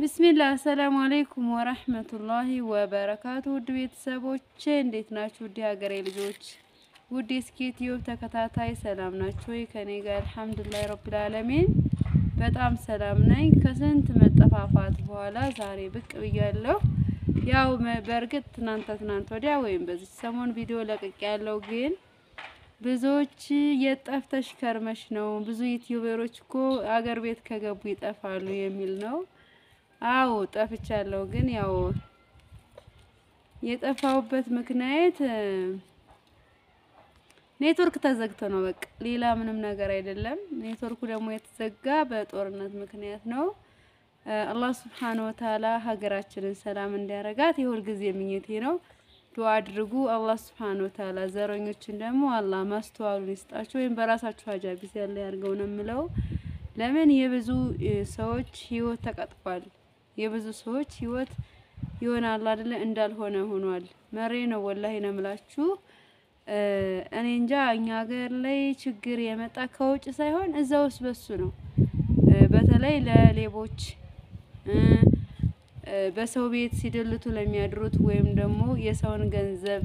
ቢስሚላህ አሰላሙ አለይኩም ወረህመቱላሂ ወበረካቱ። ውድ ቤተሰቦቼ እንዴት ናችሁ? ውድ ሀገሬ ልጆች፣ ውድ የስኬት ዩብ ተከታታይ ሰላም ናችሁ? ከኔ ጋር አልሐምዱሊላህ ረቢል ዓለሚን በጣም ሰላም ነኝ። ከስንት መጠፋፋት በኋላ ዛሬ ብቅ ብያለሁ። ያው በእርግጥ ትናንተ ትናንት ወዲያ ወይም በዚህ ሰሞን ቪዲዮ ለቅቅ ያለው ግን ብዙዎች የት ጠፍተሽ ከርመሽ ነው? ብዙ ዩቲዩበሮች እኮ አገር ቤት ከገቡ ይጠፋሉ የሚል ነው። አዎ ጠፍቻለሁ። ግን ያው የጠፋሁበት ምክንያት ኔትወርክ ተዘግቶ ነው። በቃ ሌላ ምንም ነገር አይደለም። ኔትወርኩ ደግሞ የተዘጋ በጦርነት ምክንያት ነው። አላህ ሱብሓነሁ ወተዓላ ሀገራችንን ሰላም እንዲያረጋት የሁል ጊዜ ምኞቴ ነው። ዱአ አድርጉ። አላህ ሱብሓነሁ ወተዓላ ዘረኞችን ደግሞ አላህ ማስተዋሉን ይስጣቸው፣ ወይም በራሳቸው ሀጃ ቢስ ያለ ያርገው ነው የምለው። ለምን የብዙ ሰዎች ህይወት ተቀጥፏል። የብዙ ሰዎች ህይወት ይሆናል አይደለ እንዳልሆነ ሆኗል። መሬ ነው ወላሂ ነው የምላችሁ። እኔ እንጃ እኛ ሀገር ላይ ችግር የመጣ ከውጭ ሳይሆን እዛ ውስጥ በሱ ነው። በተለይ ለሌቦች በሰው ቤት ሲደልቱ ለሚያድሩት ወይም ደግሞ የሰውን ገንዘብ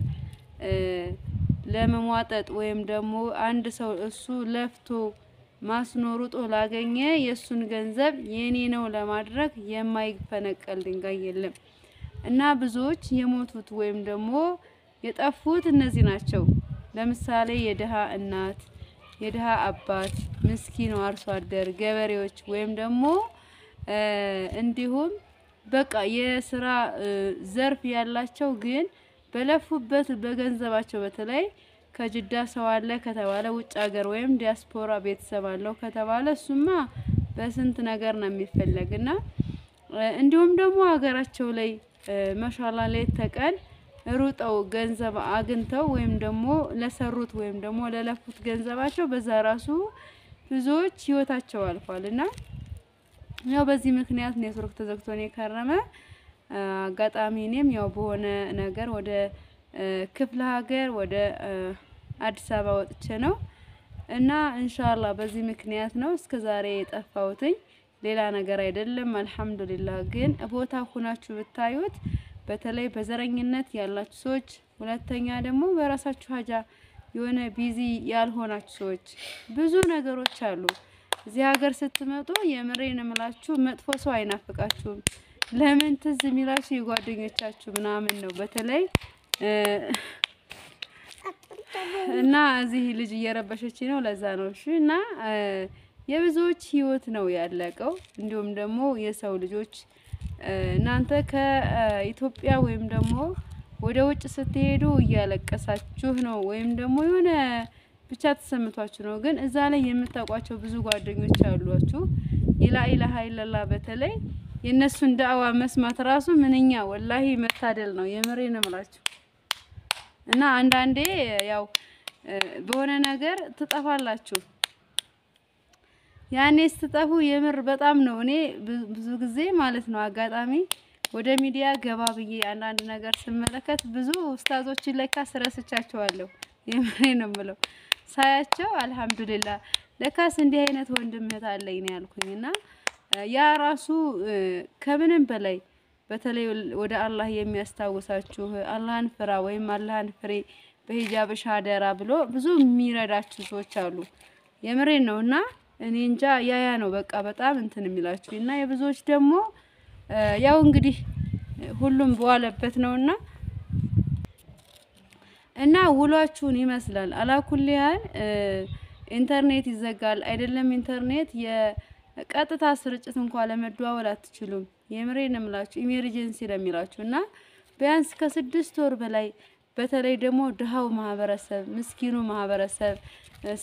ለመሟጠጥ ወይም ደግሞ አንድ ሰው እሱ ለፍቶ ማስኖ ሩጦ ላገኘ የእሱን ገንዘብ የኔ ነው ለማድረግ የማይፈነቀል ድንጋይ የለም። እና ብዙዎች የሞቱት ወይም ደግሞ የጠፉት እነዚህ ናቸው። ለምሳሌ የድሃ እናት፣ የድሃ አባት፣ ምስኪኑ አርሶ አደር፣ ገበሬዎች ወይም ደግሞ እንዲሁም በቃ የስራ ዘርፍ ያላቸው ግን በለፉበት በገንዘባቸው በተለይ ከጅዳ ሰው አለ ከተባለ ውጭ ሀገር ወይም ዲያስፖራ ቤተሰብ አለው ከተባለ እሱማ በስንት ነገር ነው የሚፈለግ እና እንዲሁም ደግሞ ሀገራቸው ላይ መሻላ ሌት ተቀን ሩጠው ገንዘብ አግኝተው ወይም ደግሞ ለሰሩት ወይም ደግሞ ለለፉት ገንዘባቸው በዛ ራሱ ብዙዎች ህይወታቸው አልፏል እና ያው በዚህ ምክንያት ኔትወርክ ተዘግቶ ነው የከረመ። አጋጣሚ እኔም ያው በሆነ ነገር ወደ ክፍለ ሀገር ወደ አዲስ አበባ ወጥቼ ነው እና ኢንሻአላህ በዚህ ምክንያት ነው እስከ ዛሬ የጠፋሁትኝ። ሌላ ነገር አይደለም። አልሐምዱሊላህ ግን ቦታ ሁናችሁ ብታዩት በተለይ በዘረኝነት ያላችሁ ሰዎች፣ ሁለተኛ ደግሞ በራሳችሁ ሀጃ የሆነ ቢዚ ያልሆናችሁ ሰዎች ብዙ ነገሮች አሉ። እዚህ ሀገር ስትመጡ የምሬን እምላችሁ መጥፎ ሰው አይናፍቃችሁም። ለምን ትዝ የሚላችሁ የጓደኞቻችሁ ምናምን ነው። በተለይ እና እዚህ ልጅ እየረበሸች ነው፣ ለዛ ነው። እሺ እና የብዙዎች ህይወት ነው ያለቀው። እንዲሁም ደግሞ የሰው ልጆች እናንተ ከኢትዮጵያ ወይም ደግሞ ወደ ውጭ ስትሄዱ እያለቀሳችሁ ነው ወይም ደግሞ የሆነ ብቻ ተሰምቷችሁ ነው። ግን እዛ ላይ የምታውቋቸው ብዙ ጓደኞች አሏችሁ። የላ ኢላሀ ኢለላህ በተለይ የእነሱን ዳዕዋ መስማት ራሱ ምንኛ ወላሂ መታደል ነው። የምሬ ነው የምላችሁ። እና አንዳንዴ ያው በሆነ ነገር ትጠፋላችሁ። ያኔ ስትጠፉ የምር በጣም ነው እኔ ብዙ ጊዜ ማለት ነው አጋጣሚ ወደ ሚዲያ ገባ ብዬ አንዳንድ ነገር ስመለከት ብዙ ኡስታዞችን ለካ ስረስቻቸዋለሁ። የምሬ ነው የምለው ሳያቸው አልሐምዱሊላህ ለካስ እንዲህ አይነት ወንድም እህት አለኝ ነው ያልኩኝ። እና ያ ራሱ ከምንም በላይ በተለይ ወደ አላህ የሚያስታውሳችሁ አላህን ፍራ ወይም አላህን ፍሬ በሂጃብሽ አደራ ብሎ ብዙ የሚረዳችሁ ሰዎች አሉ። የምሬን ነው እና እኔ እንጃ ያያ ነው በቃ በጣም እንትን የሚላችሁ እና የብዙዎች ደግሞ ያው እንግዲህ ሁሉም በዋለበት ነውና እና ውሏችሁን ይመስላል። አላኩል ያህል ኢንተርኔት ይዘጋል አይደለም። ኢንተርኔት የቀጥታ ስርጭት እንኳን ለመደዋወል አትችሉም። የምሬን እምላችሁ emergency ለሚላችሁ እና ቢያንስ ከስድስት ወር በላይ በተለይ ደግሞ ድሃው ማህበረሰብ፣ ምስኪኑ ማህበረሰብ፣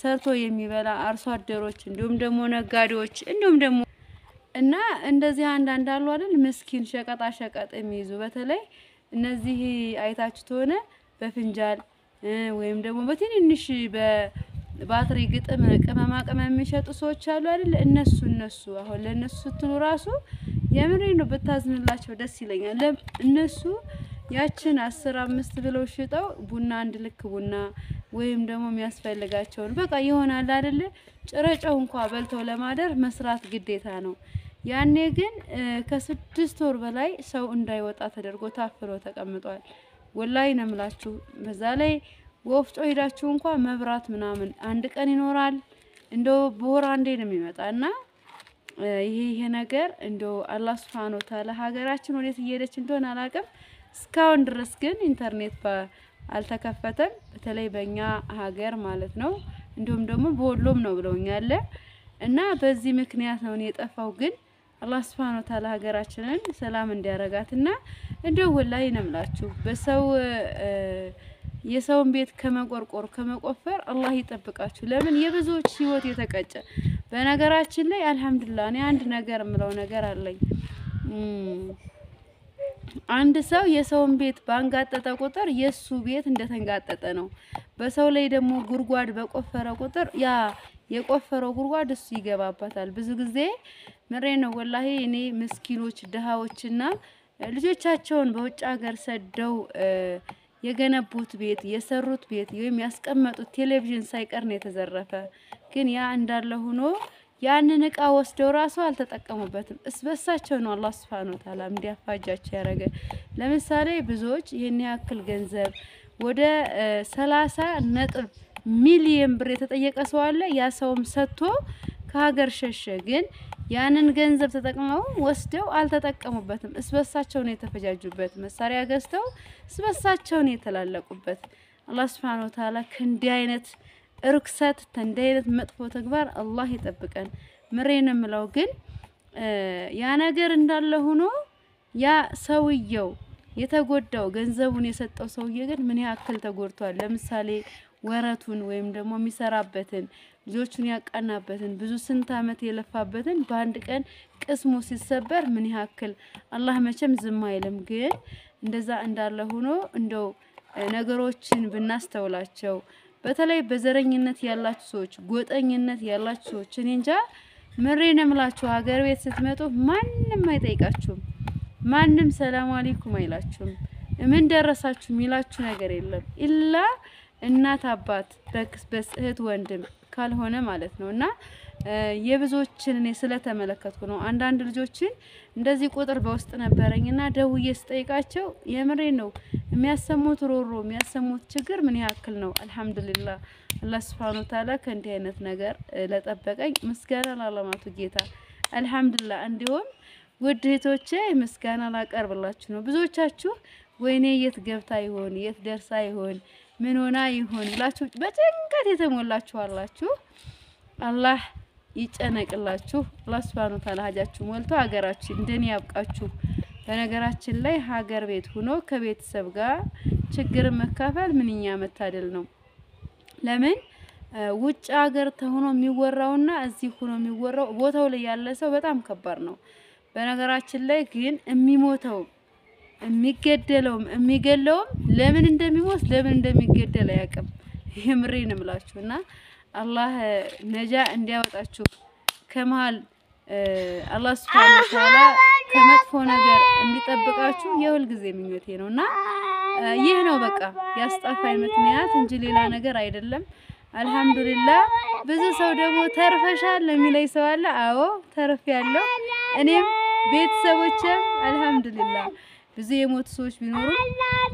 ሰርቶ የሚበላ አርሶ አደሮች፣ እንዲሁም ደግሞ ነጋዴዎች እንዲሁም ደግሞ እና እንደዚህ አንዳንድ አሉ አይደል ምስኪን ሸቀጣ ሸቀጥ የሚይዙ በተለይ እነዚህ አይታችሁ ተሆነ በፍንጃል ወይም ደግሞ በትንንሽ በባትሪ ግጥም ቅመማ ቅመም የሚሸጡ ሰዎች አሉ አይደል? እነሱ እነሱ አሁን ለእነሱ ስትሉ ራሱ የምሬ ነው ብታዝንላቸው ደስ ይለኛል። እነሱ ያችን አስር አምስት ብለው ሽጠው ቡና አንድ ልክ ቡና ወይም ደግሞ የሚያስፈልጋቸውን በቃ ይሆናል አይደለ? ጭረጨው እንኳ በልተው ለማደር መስራት ግዴታ ነው። ያኔ ግን ከስድስት ወር በላይ ሰው እንዳይወጣ ተደርጎ ታፍኖ ተቀምጧል። ወላይ ነው የምላችሁ። በዛ ላይ ወፍጮ ሄዳችሁ እንኳን መብራት ምናምን አንድ ቀን ይኖራል፣ እንደው በወር አንዴ ነው የሚመጣ እና ይሄ ይሄ ነገር እንደው አላህ ሱብሃነሁ ወተዓላ ሀገራችን ወዴት እየሄደች እንደሆነ አላውቅም። እስካሁን ድረስ ግን ኢንተርኔት አልተከፈተም፣ በተለይ በእኛ ሀገር ማለት ነው። እንዲሁም ደግሞ በወሎም ነው ብለውኛል። እና በዚህ ምክንያት ነው የጠፋው። ግን አላህ ሱብሃነሁ ወተዓላ ሀገራችንን ሰላም እንዲያረጋትና እንደው ወላሂ ነው የምላችሁ በሰው የሰውን ቤት ከመቆርቆር ከመቆፈር አላህ ይጠብቃችሁ። ለምን የብዙዎች ህይወት የተቀጨ በነገራችን ላይ አልሐምዱሊላህ እኔ አንድ ነገር የምለው ነገር አለኝ። አንድ ሰው የሰውን ቤት ባንጋጠጠ ቁጥር የሱ ቤት እንደተንጋጠጠ ነው። በሰው ላይ ደግሞ ጉድጓድ በቆፈረ ቁጥር ያ የቆፈረው ጉድጓድ እሱ ይገባበታል። ብዙ ጊዜ ምሬ ነው ወላሂ እኔ ምስኪኖች ድሃዎችና ልጆቻቸውን በውጭ ሀገር ሰደው የገነቡት ቤት የሰሩት ቤት ወይም ያስቀመጡት ቴሌቪዥን ሳይቀር ነው የተዘረፈ። ግን ያ እንዳለ ሆኖ ያንን እቃ ወስደው ራሱ አልተጠቀሙበትም። እስበሳቸው ነው አላህ ሱብሃነሁ ወተዓላ እንዲያፋጃቸው ያደረገ። ለምሳሌ ብዙዎች ይህን ያክል ገንዘብ ወደ ሰላሳ ነጥብ ሚሊየን ብር የተጠየቀ ሰው አለ። ያ ሰውም ሰጥቶ ከሀገር ሸሸ። ግን ያንን ገንዘብ ተጠቅመው ወስደው አልተጠቀሙበትም። እስበሳቸው ነው የተፈጃጁበት። መሳሪያ ገዝተው እስበሳቸው ነው የተላለቁበት። አላህ ሱብሃነሁ ወተዓላ ከእንዲህ አይነት እርክሰት ከእንዲህ አይነት መጥፎ ተግባር አላህ ይጠብቀን። ምሬን የምለው ግን ያ ነገር እንዳለ ሆኖ ያ ሰውየው የተጎዳው ገንዘቡን የሰጠው ሰውዬ ግን ምን ያክል ተጎድቷል። ለምሳሌ ወረቱን ወይም ደግሞ የሚሰራበትን ልጆቹን ያቃናበትን ብዙ ስንት ዓመት የለፋበትን በአንድ ቀን ቅስሙ ሲሰበር ምን ያክል አላህ መቼም ዝም አይልም። ግን እንደዛ እንዳለ ሆኖ እንደው ነገሮችን ብናስተውላቸው በተለይ በዘረኝነት ያላችሁ ሰዎች፣ ጎጠኝነት ያላችሁ ሰዎች እኔ እንጃ ምሬን እምላችሁ ሀገር ቤት ስትመጡ ማንም አይጠይቃችሁም። ማንም ሰላም አለይኩም አይላችሁም። ምን ደረሳችሁ የሚላችሁ ነገር የለም ኢላ እናት አባት፣ በክስበስ እህት ወንድም ካልሆነ ማለት ነው። እና የብዙዎችን እኔ ስለተመለከትኩ ነው። አንዳንድ ልጆችን እንደዚህ ቁጥር በውስጥ ነበረኝ እና ደውዬ ስጠይቃቸው የምሬ ነው የሚያሰሙት ሮሮ የሚያሰሙት ችግር ምን ያክል ነው። አልሐምዱሊላህ አላህ ሱብሃነሁ ወተዓላ ከእንዲህ አይነት ነገር ለጠበቀኝ ምስጋና ላለማቱ ጌታ አልሐምዱሊላህ። እንዲሁም ውድ እህቶቼ ምስጋና ላቀርብላችሁ ነው። ብዙዎቻችሁ ወይኔ የት ገብታ ይሆን የት ደርሳ ይሆን ምን ሆና ይሆን ብላችሁ በጭንቀት የተሞላችሁ አላችሁ። አላህ ይጨነቅላችሁ። አላህ ሱብሃነሁ ወተዓላ ሀጃችሁ ሞልቶ ሀገራችን እንደኔ ያብቃችሁ። በነገራችን ላይ ሀገር ቤት ሆኖ ከቤተሰብ ጋር ችግርን መካፈል ምንኛ መታደል ነው። ለምን ውጭ ሀገር ተሆኖ የሚወራውና እዚህ ሆኖ የሚወራው ቦታው ላይ ያለ ሰው በጣም ከባድ ነው። በነገራችን ላይ ግን የሚሞተው የሚገደለውም የሚገለውም ለምን እንደሚሞት ለምን እንደሚገደል አያውቅም። የምሬን እምላችሁ እና አላህ ነጃ እንዲያወጣችሁ ከመሀል አላህ ሱብሃነሁ ወተዓላ ከመጥፎ ነገር እንዲጠብቃችሁ የሁል ጊዜ ምኞቴ ነው እና ይህ ነው በቃ ያስጠፋኝ ምክንያት እንጂ ሌላ ነገር አይደለም። አልሐምዱሊላህ ብዙ ሰው ደግሞ ተርፈሻል የሚለኝ ሰው አለ። አዎ ተርፍ ያለው እኔም ቤተሰቦቼም አልሐምዱሊላህ ብዙ የሞቱ ሰዎች ቢኖሩ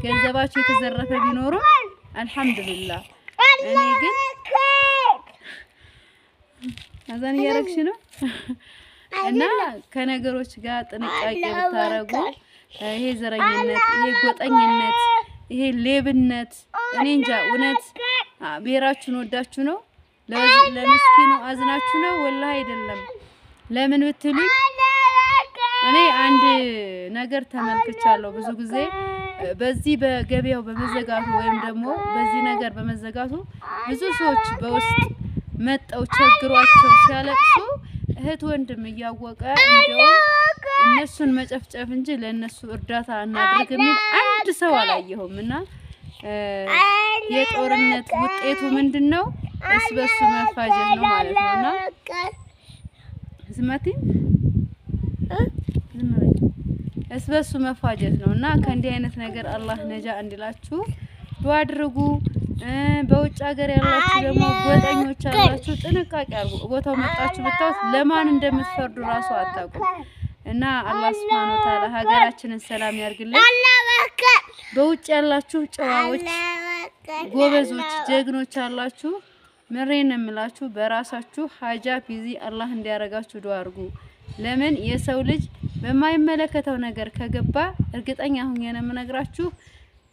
ገንዘባቸው የተዘረፈ ቢኖሩ አልሐምዱሊላህ። እኔ ግን አዛን እያረግሽ ነው? እና ከነገሮች ጋር ጥንቃቄ ብታረጉ ይሄ ዘረኝነት፣ ይሄ ጎጠኝነት፣ ይሄ ሌብነት እኔ እንጃ እውነት ብሔራችሁን ወዳችሁ ነው? ለምስኪኑ አዝናችሁ ነው? ወላሂ አይደለም። ለምን ብትሉኝ እኔ አንድ ነገር ተመልክቻለሁ። ብዙ ጊዜ በዚህ በገበያው በመዘጋቱ ወይም ደግሞ በዚህ ነገር በመዘጋቱ ብዙ ሰዎች በውስጥ መጠው ቸግሯቸው ሲያለቅሱ እህት ወንድም እያወቀ እንደውም እነሱን መጨፍጨፍ እንጂ ለእነሱ እርዳታ እናድርግ የሚል አንድ ሰው አላየሁም። እና የጦርነት ውጤቱ ምንድን ነው? እስ በሱ መፋጀት ነው ማለት ነው። እና ዝመቲ እስ በሱ መፋጀት ነው እና ከእንዲህ አይነት ነገር አላህ ነጃ እንዲላችሁ ዱአ አድርጉ። በውጭ ሀገር ያላችሁ ደግሞ ጎጠኞች አላችሁ፣ ጥንቃቄ አድርጉ። ቦታው መጣችሁ ብታዩት ለማን እንደምትፈርዱ ራሱ አታውቁም። እና አላህ ሱብሃነሁ ወተዓላ ሀገራችንን ሰላም ያርግልን። በውጭ ያላችሁ ጨዋዎች፣ ጎበዞች፣ ጀግኖች አላችሁ። ምሬን የምላችሁ በራሳችሁ ሀጃ ቢዚ አላህ እንዲያረጋችሁ ዱአ አድርጉ። ለምን የሰው ልጅ በማይመለከተው ነገር ከገባ እርግጠኛ ሁኜ ነው የምነግራችሁ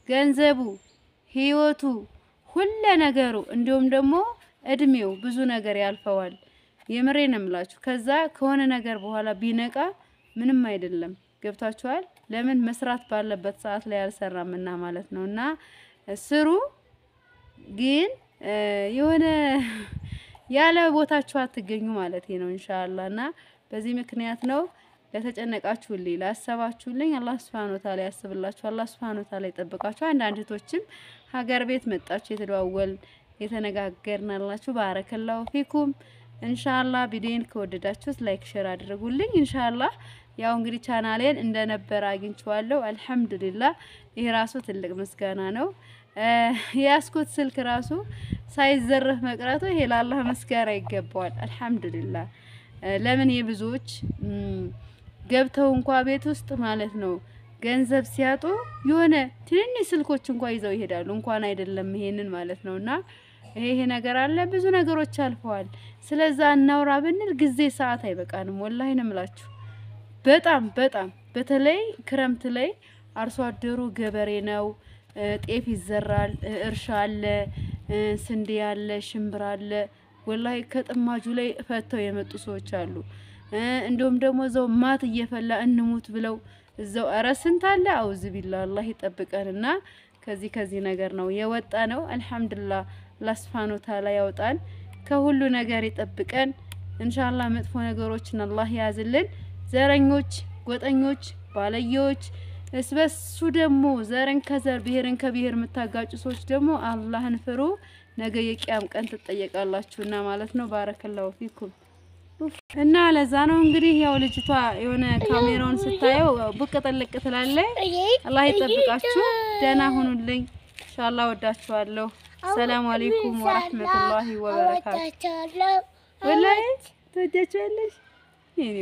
ገንዘቡ፣ ህይወቱ፣ ሁለ ነገሩ እንዲሁም ደግሞ እድሜው ብዙ ነገር ያልፈዋል። የምሬን የምላችሁ ከዛ ከሆነ ነገር በኋላ ቢነቃ ምንም አይደለም። ገብታችኋል? ለምን መስራት ባለበት ሰዓት ላይ አልሰራምና ማለት ነው። እና ስሩ ግን የሆነ ያለ ቦታችሁ አትገኙ ማለት ነው። ኢንሻአላህ እና በዚህ ምክንያት ነው ለተጨነቃችሁልኝ፣ ላሰባችሁልኝ አላህ وتعالى ያስብላችሁ። አላህ وتعالى ይጠብቃችሁ። አንዳንድ እህቶችም ሀገር ቤት መጣችሁ የተደዋወል የተነጋገርን አላችሁ። بارك الله فيكم إن شاء الله ቪዲዮን ከወደዳችሁት like share አድርጉልኝ። إن شاء الله ያው እንግዲህ ቻናሌን እንደነበረ አግኝቼዋለሁ። الحمد لله ይሄ ራሱ ትልቅ ምስጋና ነው። የያዝኩት ስልክ ራሱ ሳይዘረፍ መቅረቱ ይሄ ለአላህ ምስጋና ይገባዋል። الحمد لله ለምን የብዙዎች ገብተው እንኳ ቤት ውስጥ ማለት ነው ገንዘብ ሲያጡ የሆነ ትንንሽ ስልኮች እንኳ ይዘው ይሄዳሉ። እንኳን አይደለም ይሄንን ማለት ነውና ይሄ ይሄ ነገር አለ። ብዙ ነገሮች አልፈዋል። ስለዛ እናውራ ብንል ጊዜ ሰዓት አይበቃንም። ወላሂ ነው የምላችሁ። በጣም በጣም በተለይ ክረምት ላይ አርሶ አደሩ ገበሬ ነው። ጤፍ ይዘራል፣ እርሻ አለ፣ ስንዴ አለ፣ ሽምብራ አለ። ወላሂ ከጥማጁ ላይ ፈተው የመጡ ሰዎች አሉ። እንዲሁም ደግሞ እዛው ማት እየፈላ እንሙት ብለው እዛው ኧረ ስንት አለ። አውዝ ቢላ አላህ ይጠብቀንና ከዚህ ከዚህ ነገር ነው የወጣ ነው። አልሐምዱሊላህ አላህ ሱብሓነሁ ያውጣን፣ ከሁሉ ነገር ይጠብቀን። ኢንሻአላህ መጥፎ ነገሮችን አላህ ያዝልን። ዘረኞች፣ ጎጠኞች፣ ባለየዎች እስበሱ ደግሞ ዘርን ከዘር ብሔርን ከብሔር የምታጋጩ ሰዎች ደግሞ አላህን ፍሩ። ነገ የቂያም ቀን ትጠየቃላችሁና ማለት ነው። ባረከላሁ ፊኩም እና ለዛ ነው እንግዲህ ያው ልጅቷ የሆነ ካሜራውን ስታየው ብቅ ጥልቅ ትላለች። አላህ ይጠብቃችሁ። ደህና ሁኑልኝ። ኢንሻአላህ ወዳችኋለሁ። ሰላም አለይኩም ወራህመቱላሂ ወበረካቱ። ወላሂ ትወዳችኋለሽ የኔ